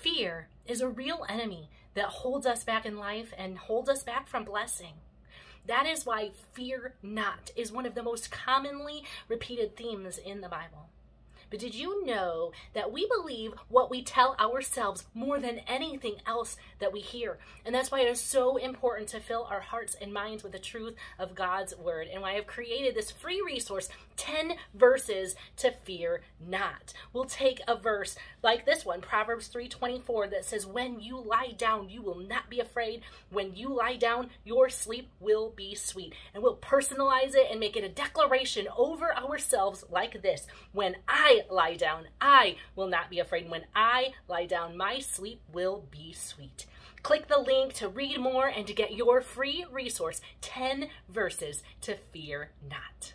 Fear is a real enemy that holds us back in life and holds us back from blessing. That is why fear not is one of the most commonly repeated themes in the Bible. But did you know that we believe what we tell ourselves more than anything else that we hear? And that's why it is so important to fill our hearts and minds with the truth of God's word. And why I've created this free resource 10 verses to fear not. We'll take a verse like this one, Proverbs 3:24 that says when you lie down you will not be afraid. When you lie down your sleep will be sweet. And we'll personalize it and make it a declaration over ourselves like this. When I lie down, I will not be afraid. When I lie down, my sleep will be sweet. Click the link to read more and to get your free resource 10 verses to fear not.